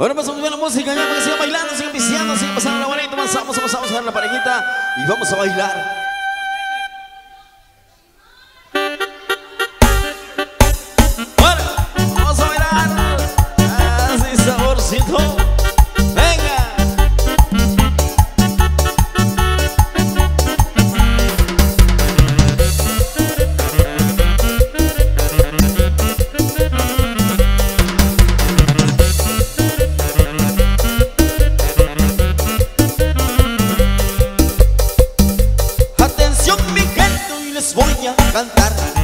Ahora pasamos pues, bien la música, ya porque sigan bailando, sigan viciando, sigan pasando la bonito, avanzamos, vamos a ver la parejita y vamos a bailar. voy a cantar.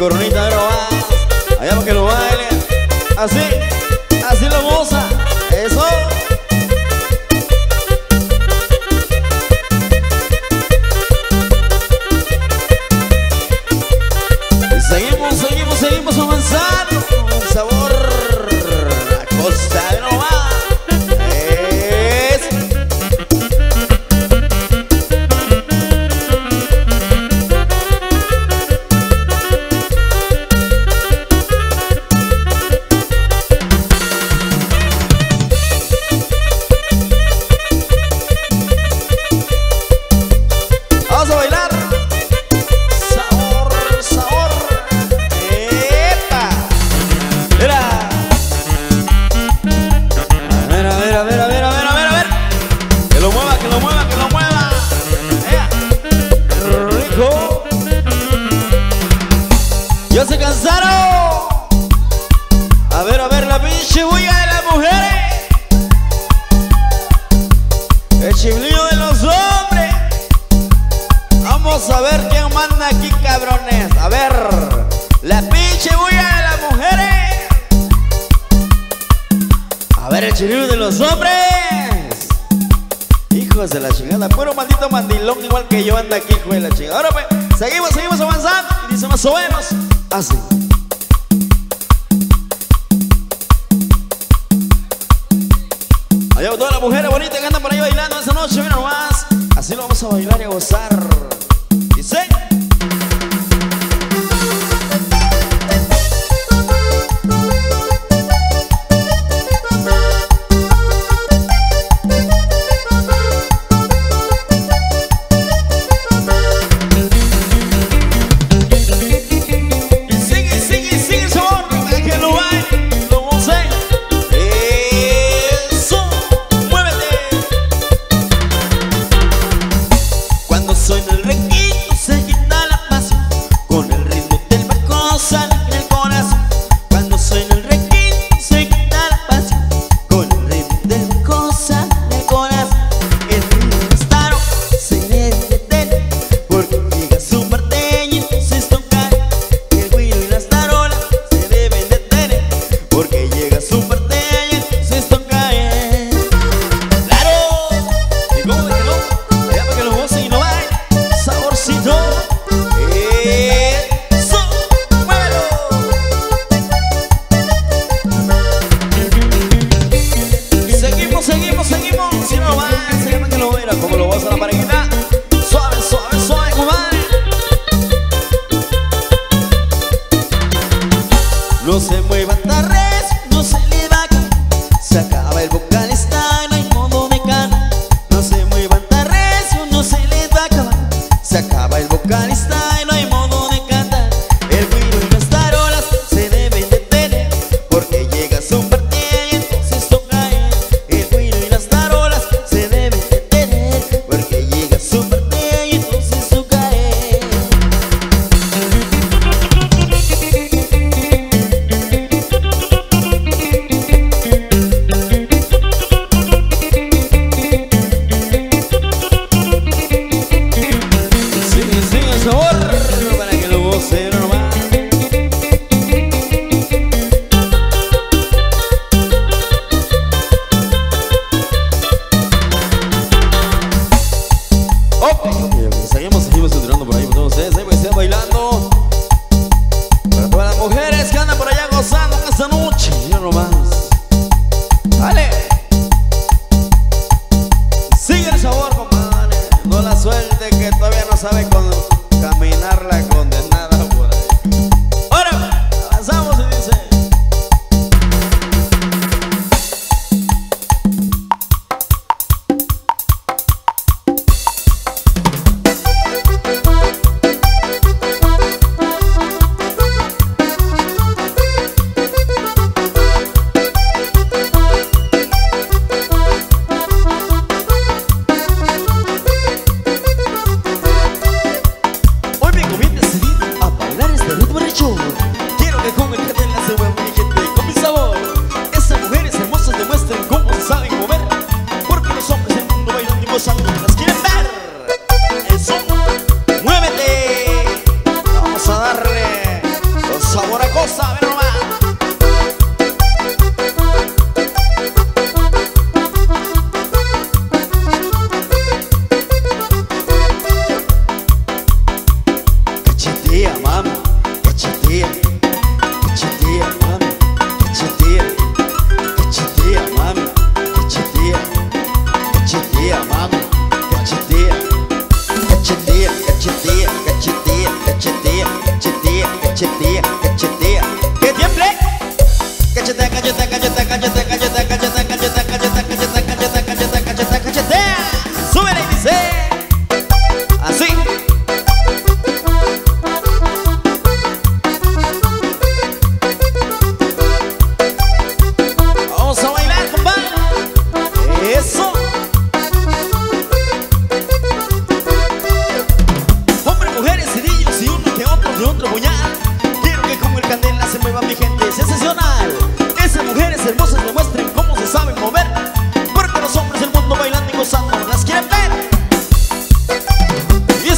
coronita, ahora va. Allá para que lo baile. Así. hombres. Hijos de la chingada, puro maldito mandilón igual que yo anda aquí, hijo de la chingada. Ahora pues, seguimos, seguimos avanzando. Y dice, más o así. Allá todas las mujeres bonitas que andan por ahí bailando esa noche, mira nomás. Así lo vamos a bailar y a gozar. Dice. mira cómo lo vas a la pared. you see.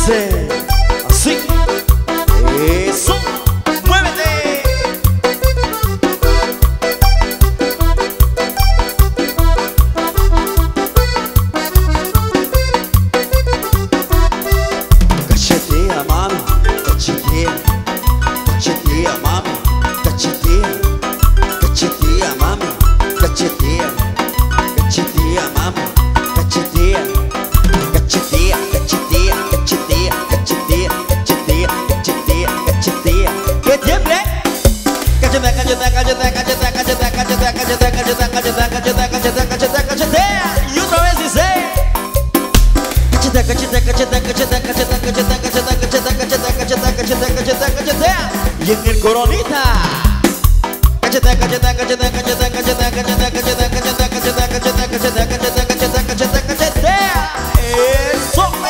você. Y en el coronita Eso.